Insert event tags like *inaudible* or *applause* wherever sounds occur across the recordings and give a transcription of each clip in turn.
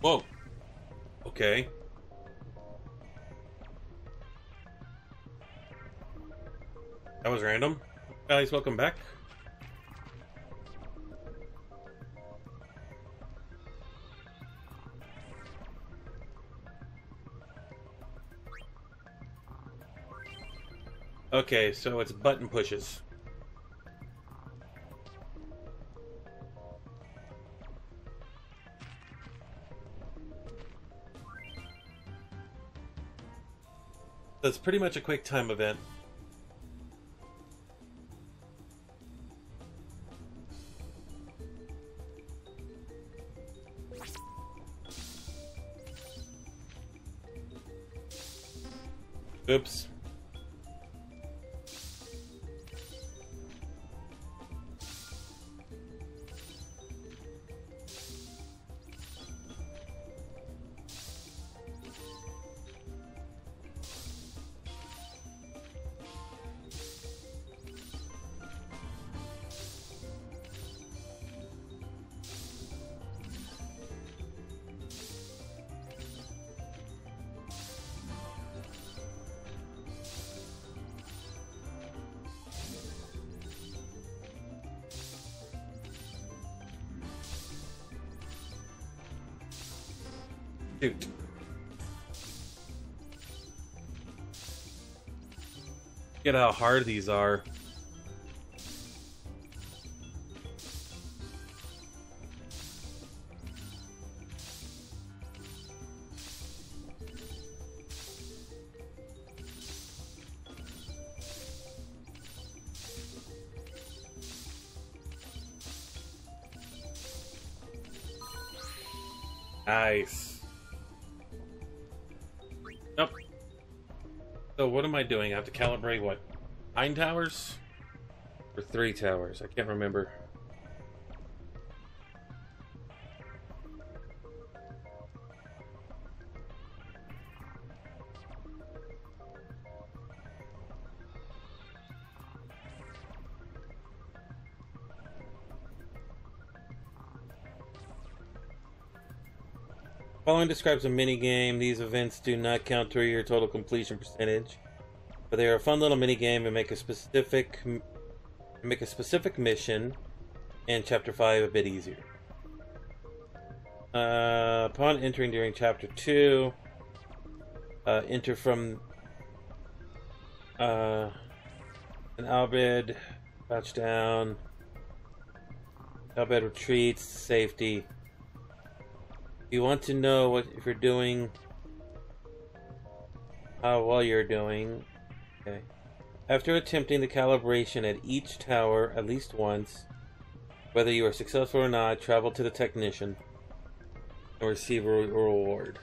Whoa. Okay. That was random. Guys, welcome back. Okay, so it's button pushes. That's pretty much a quick time event. Oops. Shoot. at how hard these are. To calibrate what? Nine towers? Or three towers? I can't remember. Following describes a mini game. These events do not count toward your total completion percentage, but they are a fun little mini game and make a specific make a specific mission in Chapter Five a bit easier. Uh, upon entering during Chapter Two, uh, enter from uh, an Al Bhed, crouch down. Al Bhed retreats, safety. You want to know what if you're doing how well you're doing. Okay. After attempting the calibration at each tower at least once, whether you are successful or not, travel to the technician and receive a reward.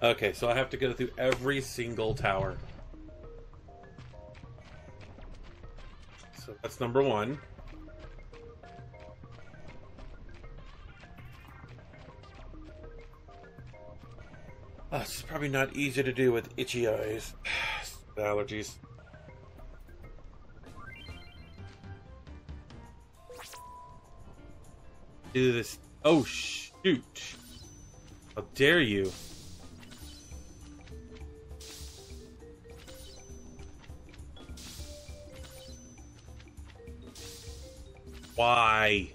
Okay, so I have to go through every single tower. That's number one. Oh, this is probably not easy to do with itchy eyes. *sighs* Allergies. Do this. Oh, shoot. How dare you? Why?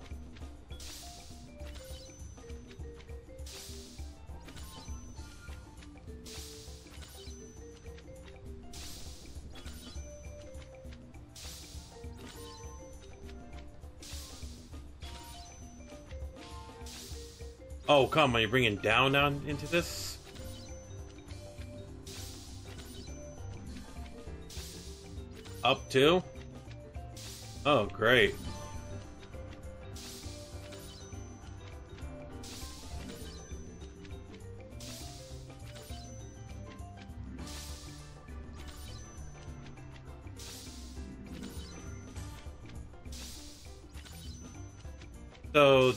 Oh, come on, you're bringing down down into this? Up to? Oh, great.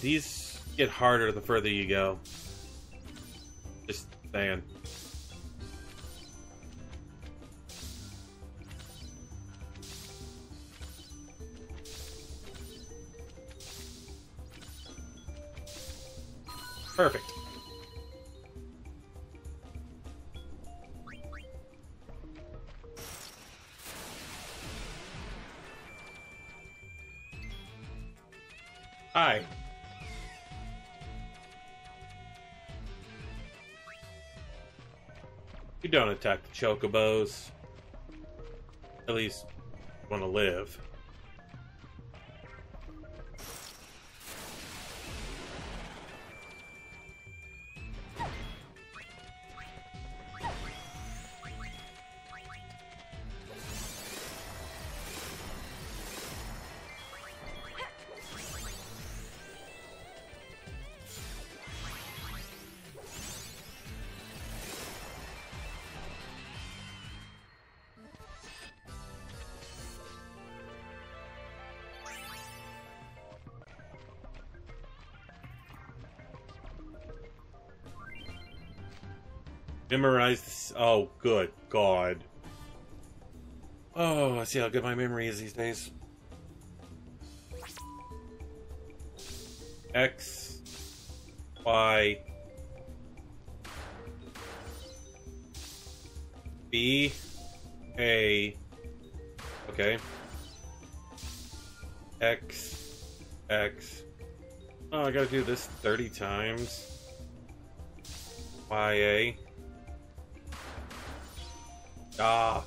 These get harder the further you go. Just saying. Don't attack the chocobos. At least want to live. Memorize this. Oh, good God. Oh, I see how good my memory is these days. X, Y, B, A, okay, X, X. Oh, I gotta do this 30 times. Y, A. Ah.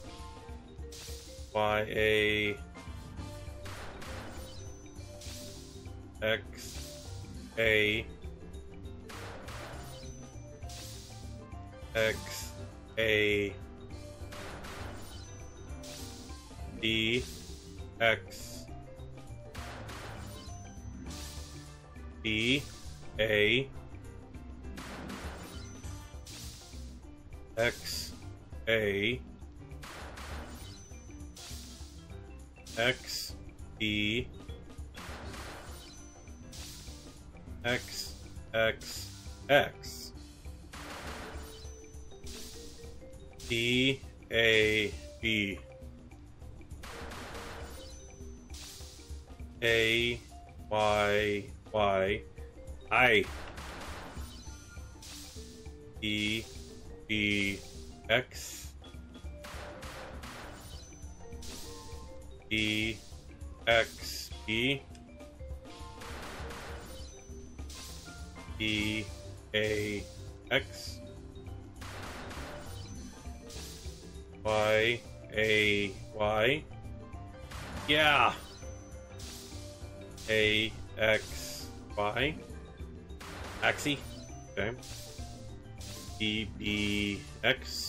Y A X A X A D X B A X A X E X X X. E A B. A Y Y I. E B X E X E. E A X. Y A Y. Yeah. A X Y. Axie. Okay. E B X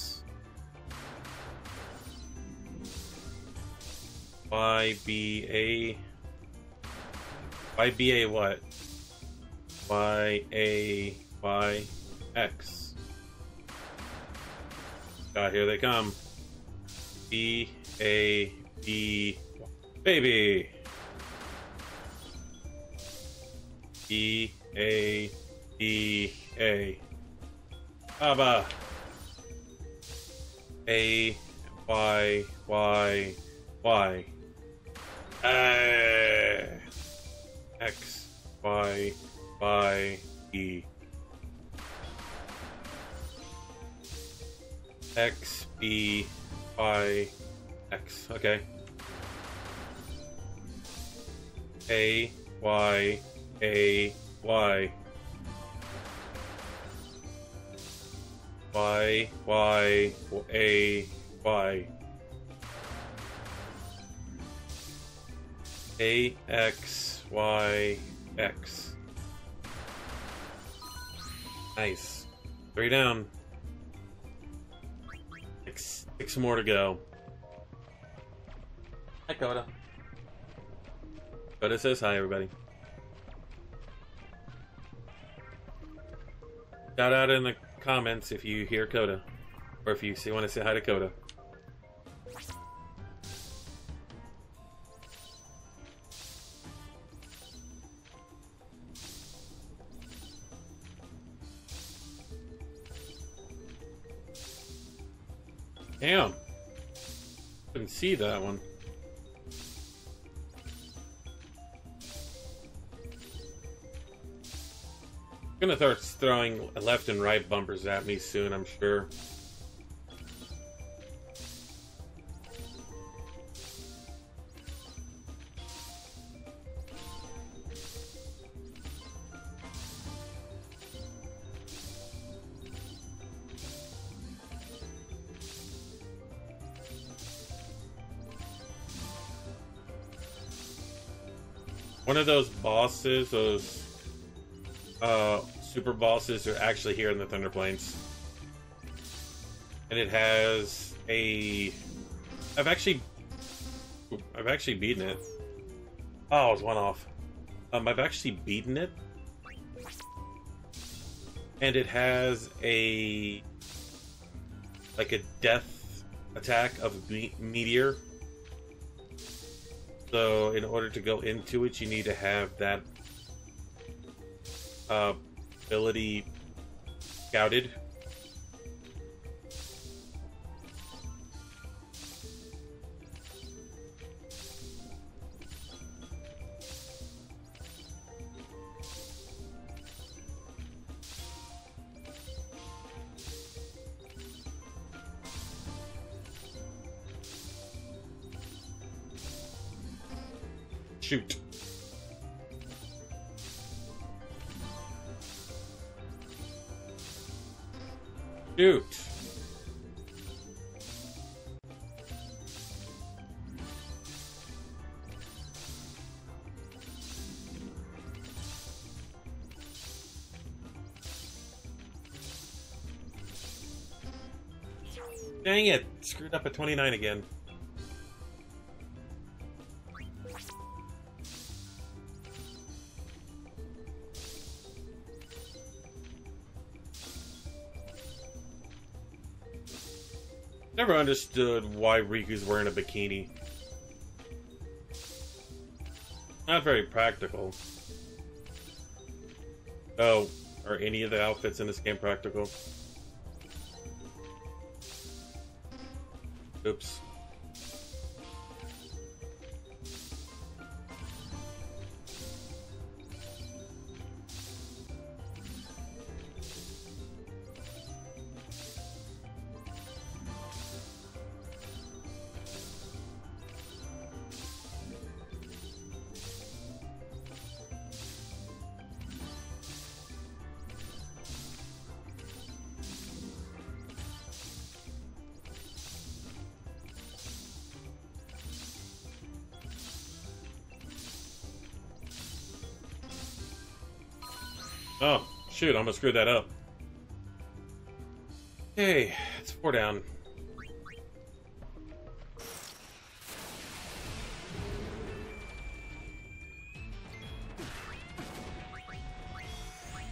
Y B A Y B A what? Y A Y X. Ah, here they come. B A B baby. B A B A. Baba. A Y Y Y. Uh, X, Y, Y, E. X, B, Y, X. Okay. A, Y, A, Y. Y, Y, A, Y. A X Y X. Nice. Three down. Six, six more to go. Hi, Coda. Coda says hi, everybody. Shout out in the comments if you hear Coda. Or if you want to say hi to Coda. That one. Gonna start throwing left and right bumpers at me soon, I'm sure. One of those bosses, those uh, super bosses, are actually here in the Thunder Plains. And it has a. I've actually. I've actually beaten it. Oh, I was one off. Um, I've actually beaten it. And it has a. Like a death attack of me meteor so in order to go into it, you need to have that uh, ability scouted. Dang it! Screwed up at 29 again. Never understood why Rikku's wearing a bikini. Not very practical. Oh, are any of the outfits in this game practical? Oops. Shoot, I'm gonna screw that up. Okay, it's four down.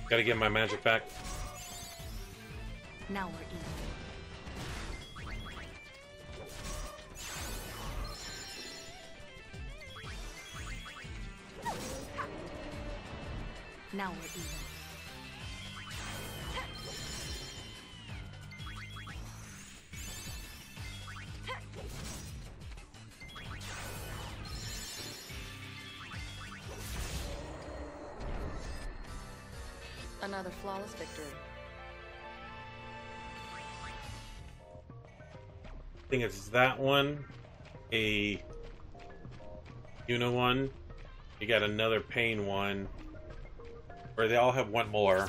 Gotta get my magic back. Now we're even. Now we're even. Flawless victory. I think it's that one, a Yuna one, you got another Paine one, or they all have one more.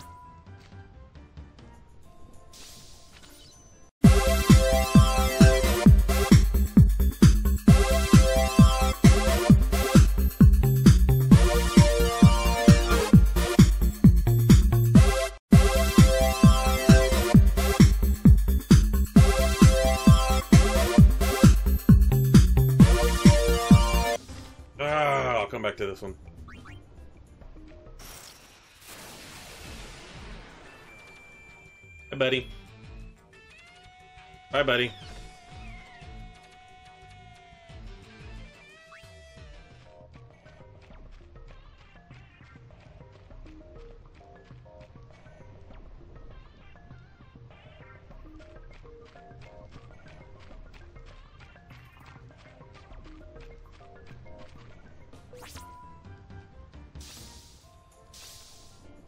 Bye, buddy.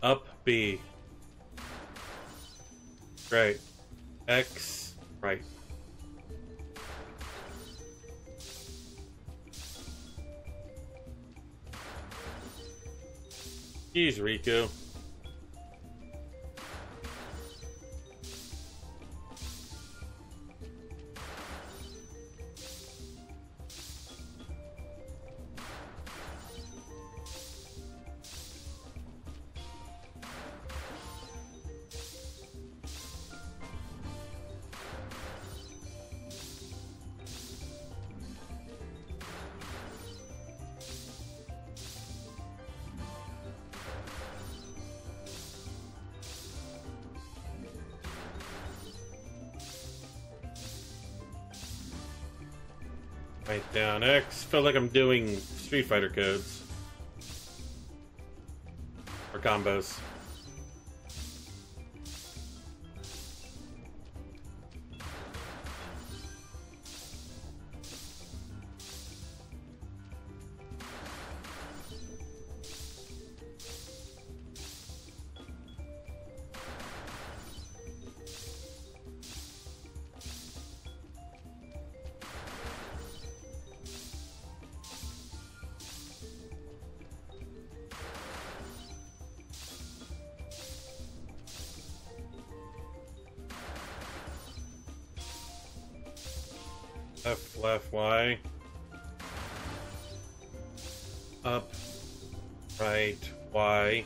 Up B. Right. X Right. Jeez, Rikku. Feel like I'm doing Street Fighter codes. Or combos. Left, left, Y. Up, right, Y.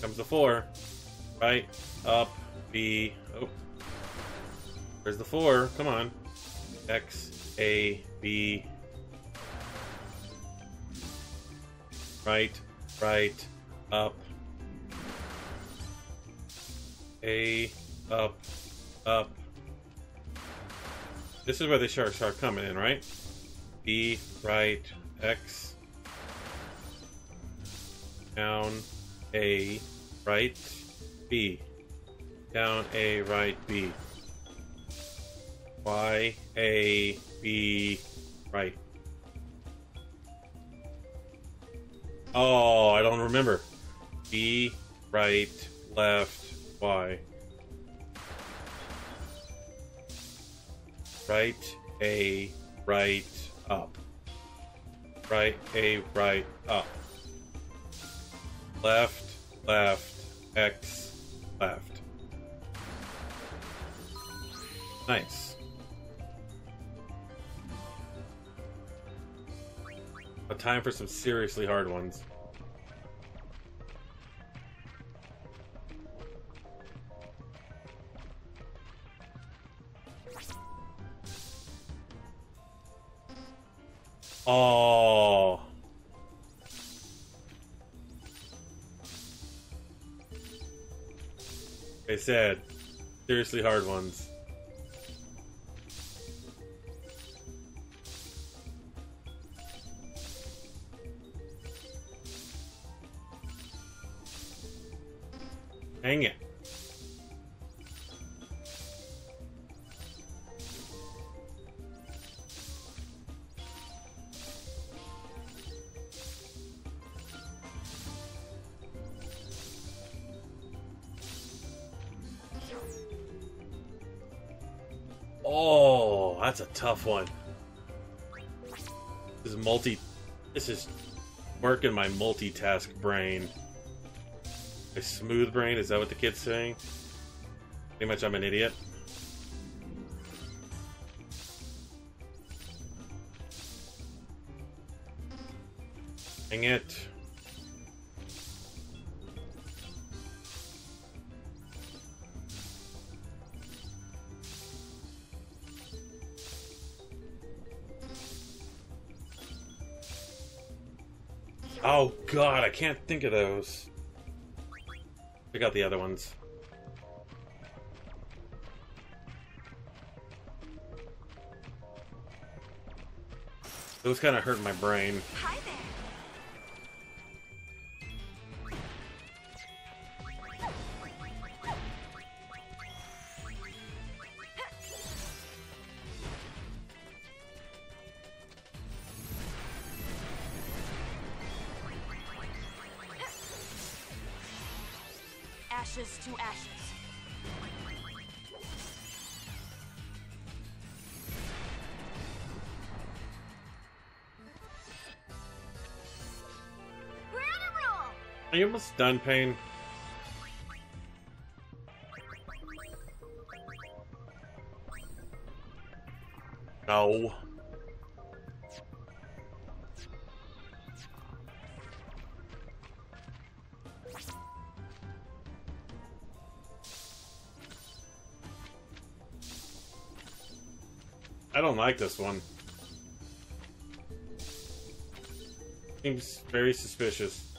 Comes the four. Right, up, B. Oh. Where's the four? Come on. X, A, B. Right, right, up. A, up, up. This is where the sharks start coming in, right? B, right, X, down, A, right, B, down, A, right, B, Y, A, B, right. Oh, I don't remember. B, right, left, Y. right, A, right, up. Right, A, right, up. Left, left, X, left. Nice. A time for some seriously hard ones. Oh. I said, seriously hard ones. Tough one. This is multi. This is working my multitask brain. My smooth brain, is that what the kid's saying? Pretty much I'm an idiot. Dang it. Oh god, I can't think of those. Pick out the other ones. Those kind of hurt my brain. Hi there. You almost done, Paine? No. I don't like this one. Seems very suspicious.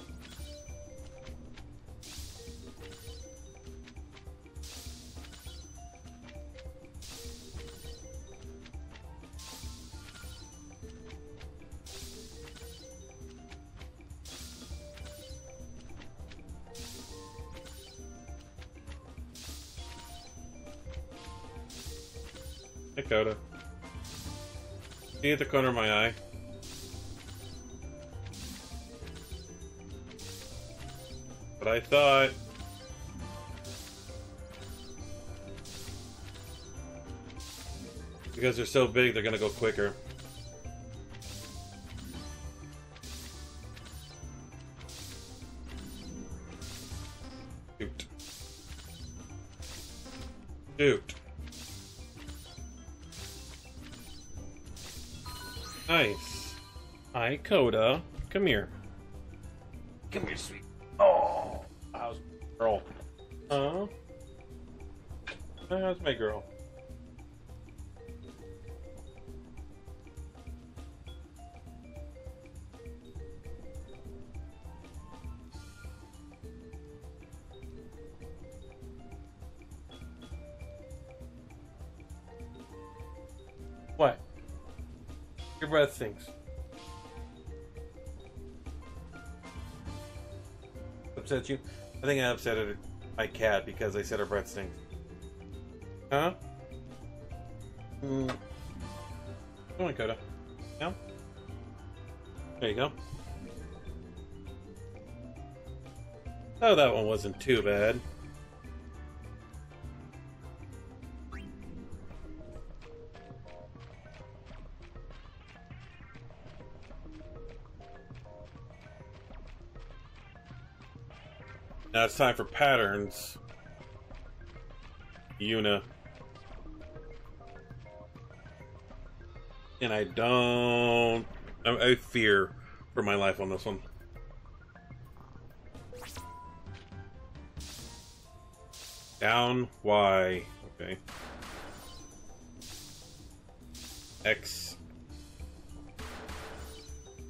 Dakota. See at the corner of my eye. But I thought. Because they're so big, they're gonna go quicker. Come here. Upset you? I think I upset my cat because I said her breath stinks. Huh? Hmm. Come on, Coda. No? There you go. Oh, that one wasn't too bad. Now it's time for patterns. Yuna. And I don't. I, I fear for my life on this one. Down Y. Okay. X.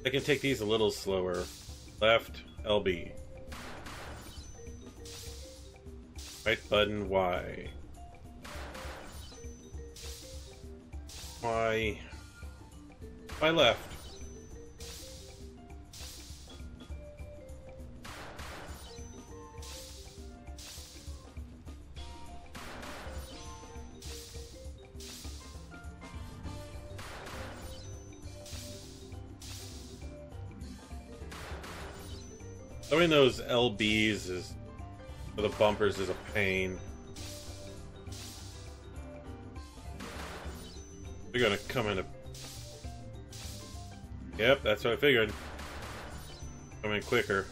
I can take these a little slower. Left LB. Right button Y. Y. Y left. Throwing those LBs is the bumpers is a pain. They're gonna come in a. Yep, that's what I figured. Come in quicker.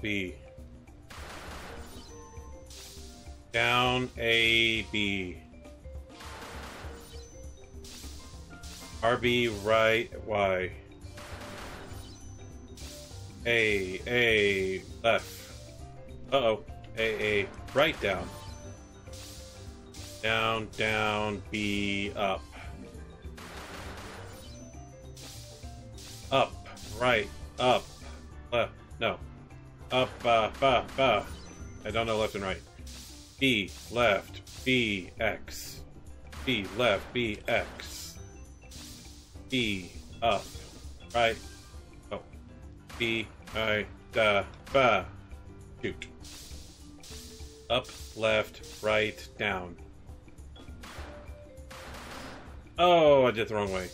XB. Down AB. RB right Y. A A left. Uh oh. A A right down. Down, down, B, up. Up, right, up. left. No. Up, uh, ba, ba. I don't know left and right. B, left, B, X. B, left, B, X. B, up, right. Oh. B, I, da, ba. Shoot. Up, left, right, down. Oh, I did the wrong way.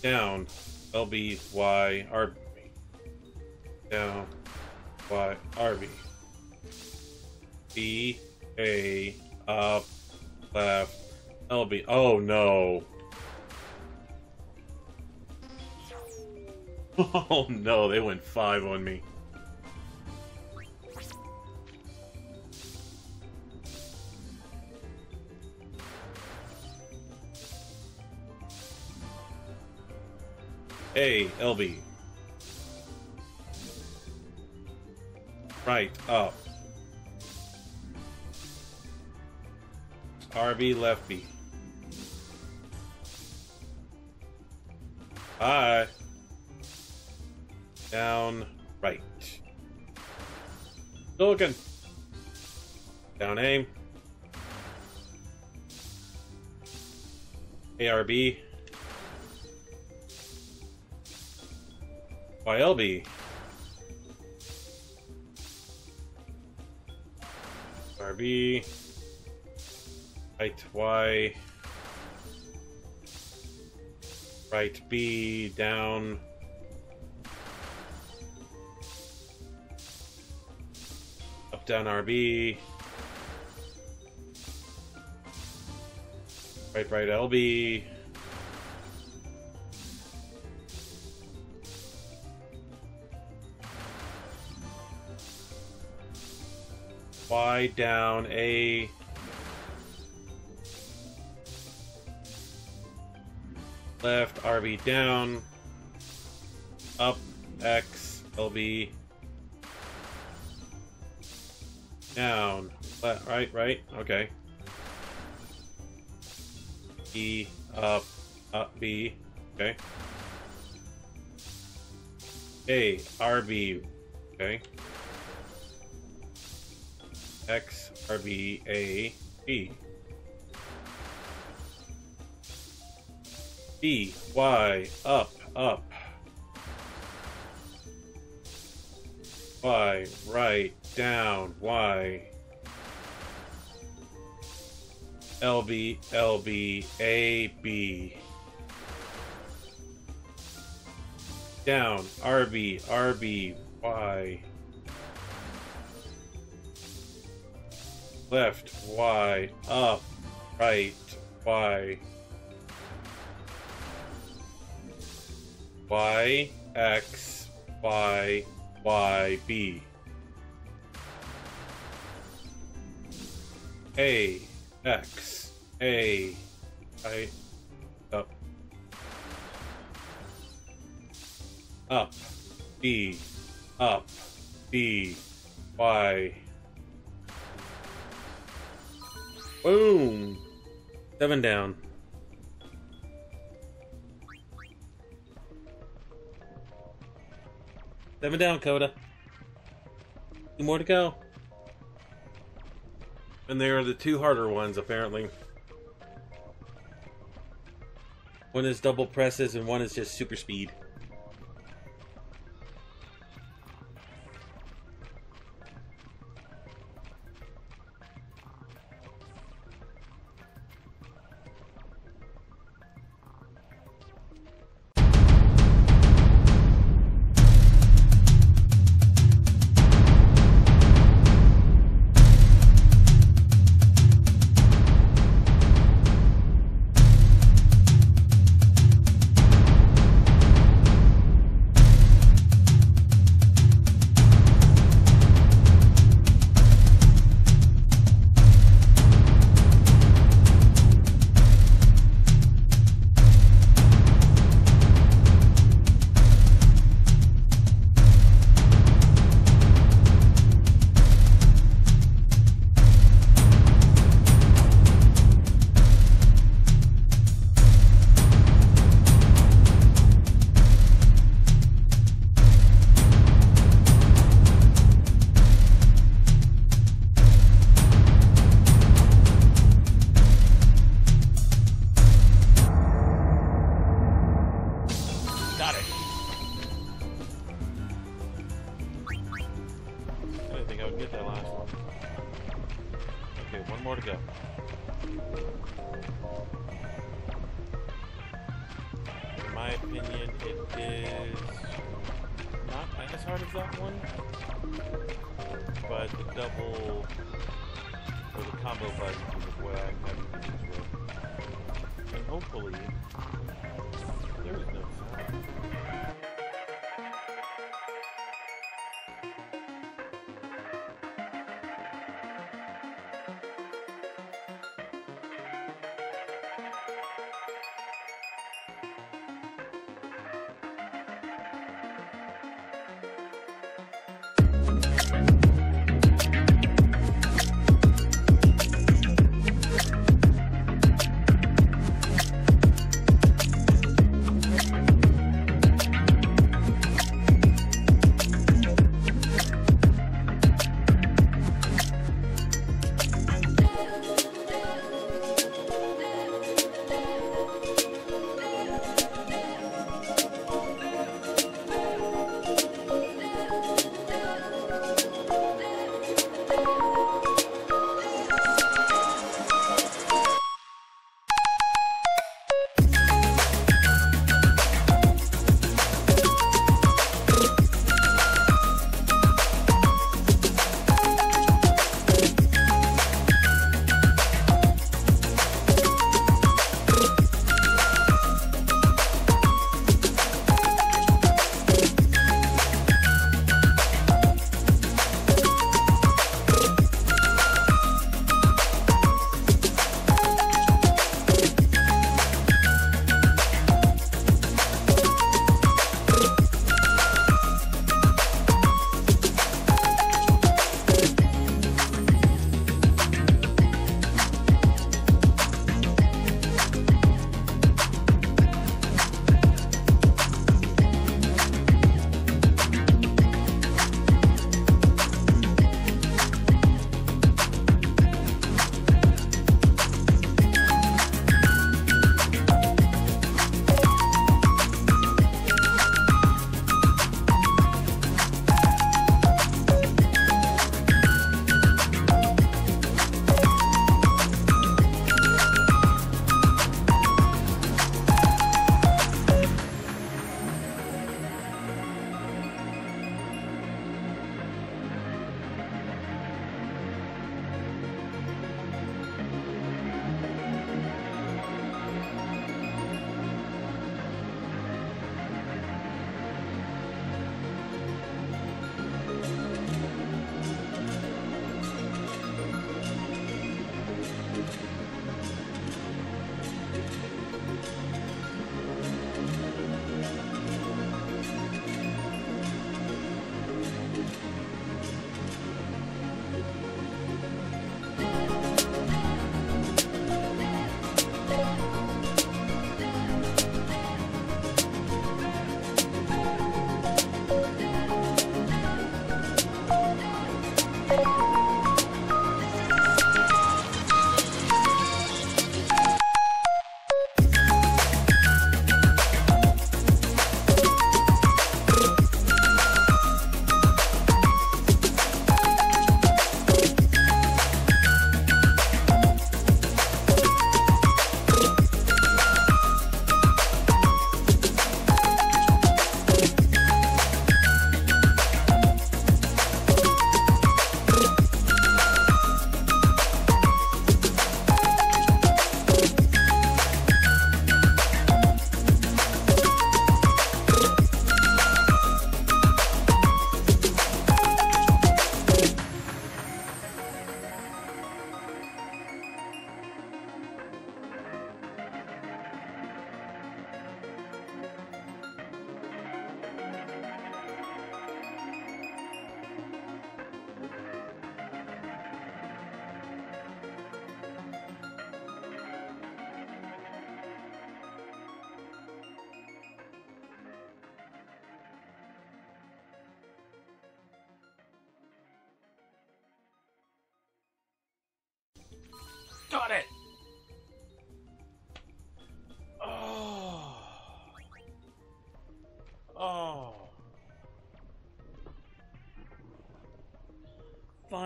Down. LB, Y, R, down, Y, RB. B, A, up, left, LB. Oh no. *laughs* Oh no, they went five on me. A, LB. Right, up. RB, left B. Hi. Down, right. Still looking. Down aim. ARB. YLB. RB. Right Y. Right B. Down. Up down RB. Right right LB. Y down A. Left RB down. Up X LB. Down. Left, right, right. Okay. E up up B. Okay. A RB. Okay. X RB A B. B Y up up. Y right down Y. LB LB A B. Down RB RB Y. left, Y, up, right, Y. Y, X, Y, Y, B. A, X, A, right, up. Up, B, up, B, Y, Boom! Seven down. Seven down, Coda. Two more to go. And they are the two harder ones, apparently. One is double presses and one is just super speed.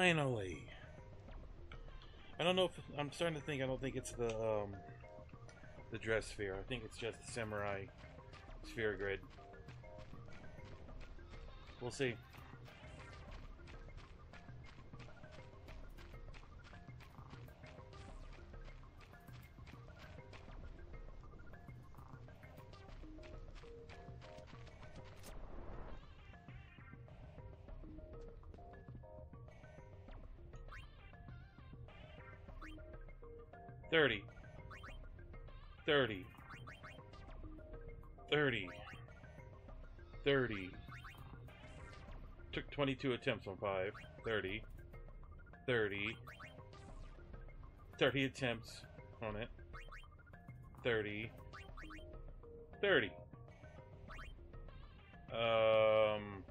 Finally. I don't know if I'm starting to think I don't think it's the um the dress sphere. I think it's just the samurai sphere grid. We'll see. Took 22 attempts on 5. 30. 30. 30 attempts on it. 30. 30. Um.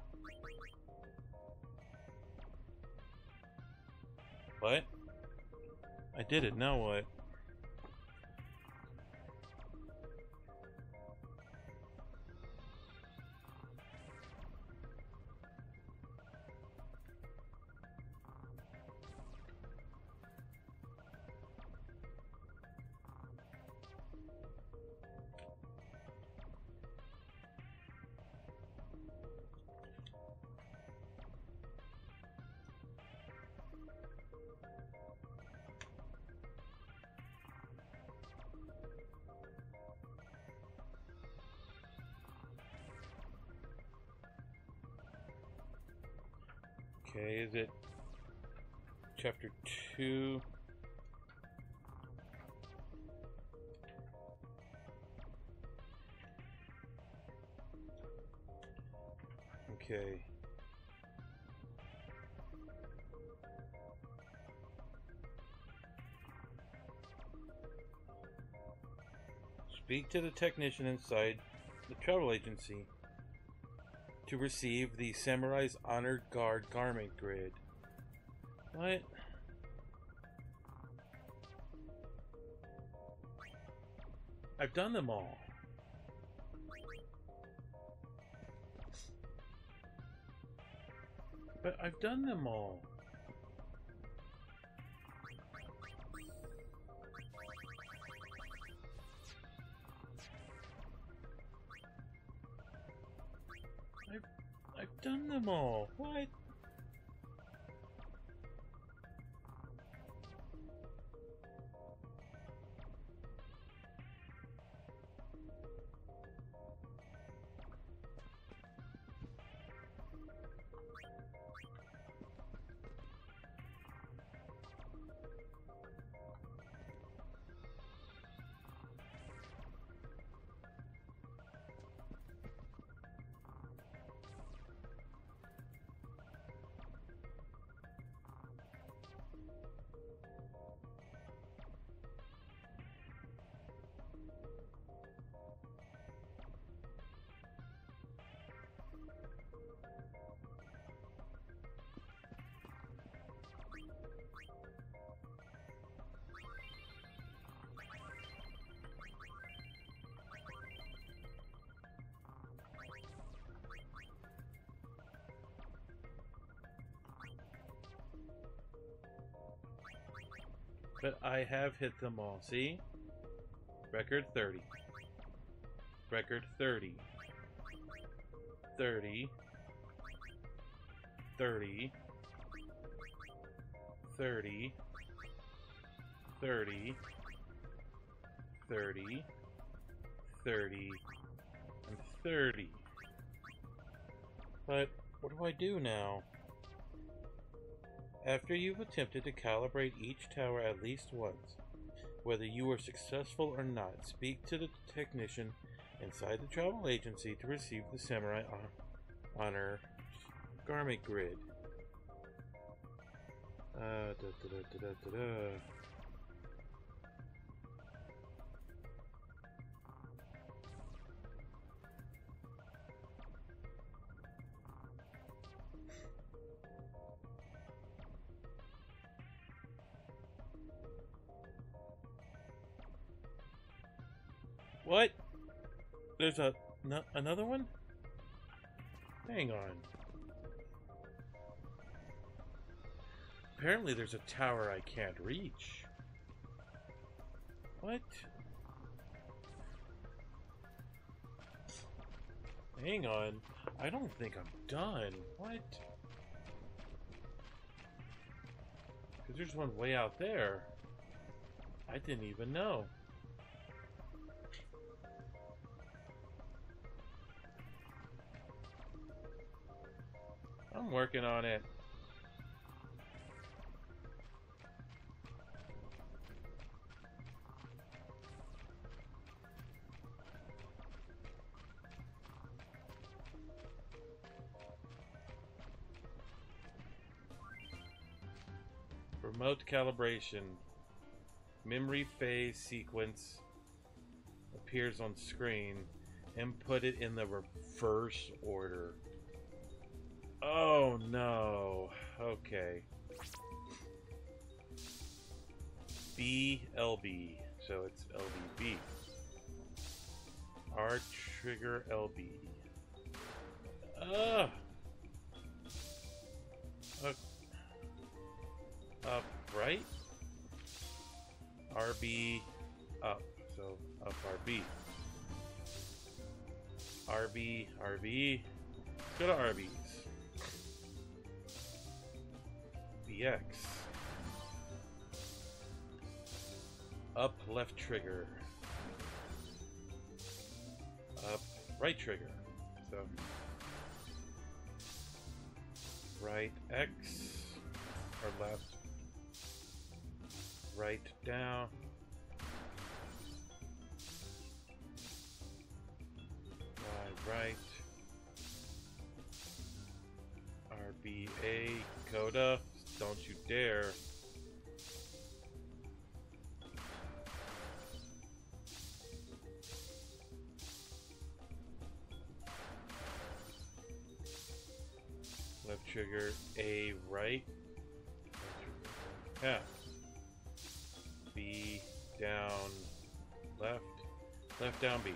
What? I did it, now what? 2? Okay. Speak to the technician inside the travel agency to receive the Samurai's Honored Guard garment grid. What? I've done them all. But I've done them all. I've I've done them all. What? But I have hit them all. See? Record 30. Record 30. 30. 30. 30. 30. 30. 30. And 30. But what do I do now? After you've attempted to calibrate each tower at least once, whether you were successful or not, speak to the technician inside the travel agency to receive the Samurai hon- Honor garment grid. Uh, da, da, da, What? There's a no, another one? Hang on. Apparently there's a tower I can't reach. What? Hang on. I don't think I'm done. What? Because there's one way out there. I didn't even know. I'm working on it. Remote calibration. Memory phase sequence appears on screen. and put it in the reverse order. Oh no. Okay. BLB. So it's LBB. R trigger LB. Ugh. Uh, up, right? RB up. So up RB. RB, RB. Go to Arby's. BX. Up left trigger. Up right trigger. So right X or left right down. Right. RBA Coda, don't you dare. Left trigger A right. Yeah. B down left. Left down B.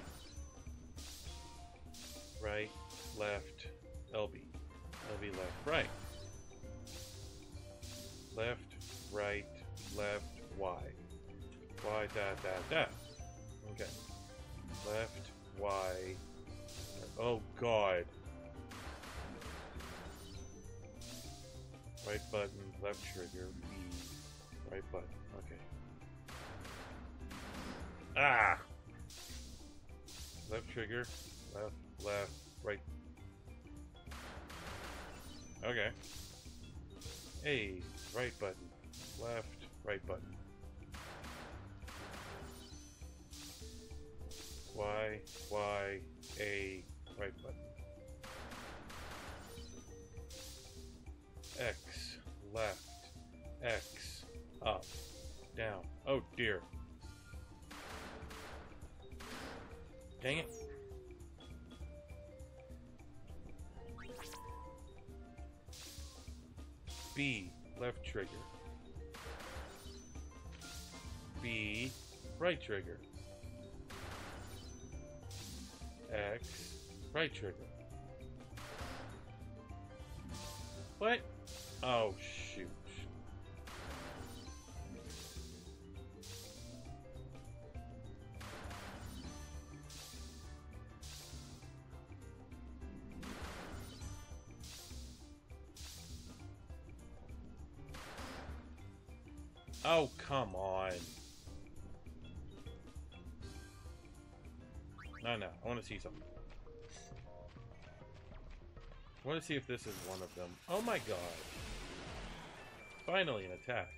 Right, left, LB. LB left, right. Da da. Okay. Left, Y. Oh god. Right button, left trigger. Right button. Okay. Ah! Left trigger, left, left, right. Okay. A, right button, left, right button. Down. Oh dear. Dang it. B, left trigger. B, right trigger. X, right trigger. What? Oh, shoot. See something. I want to see if this is one of them. Oh my god. Finally, an attack.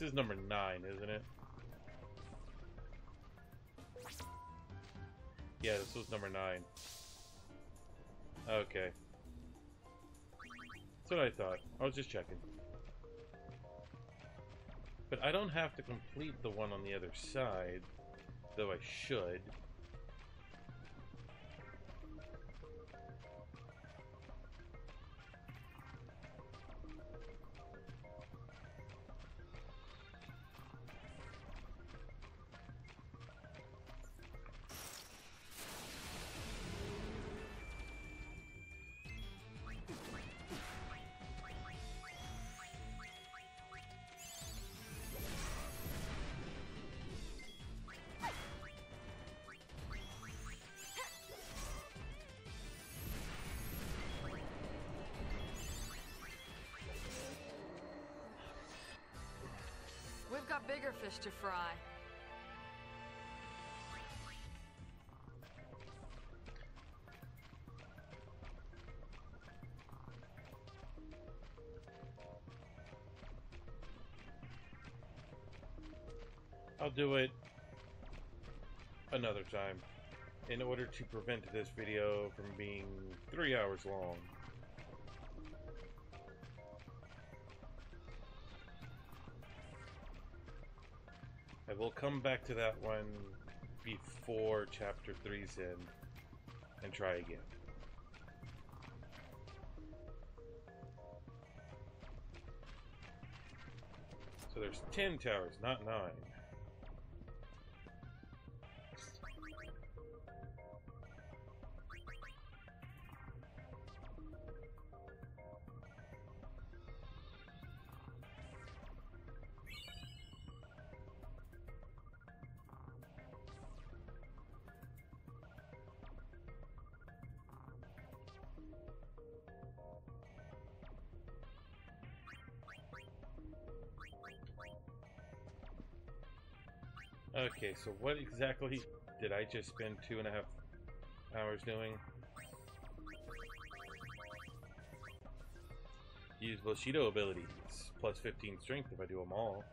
This is number nine, isn't it? Yeah, this was number nine. Okay. That's what I thought. I was just checking. But I don't have to complete the one on the other side, though I should. Fish to fry. I'll do it another time in order to prevent this video from being three hours long. I will come back to that one before chapter three's end and try again. So there's 10 towers, not 9. Okay, so what exactly did I just spend two and a half hours doing? Use Bushido abilities, plus 15 strength if I do them all.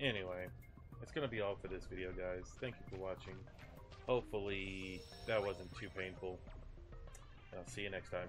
Anyway, that's going to be all for this video, guys. Thank you for watching. Hopefully, that wasn't too painful. I'll see you next time.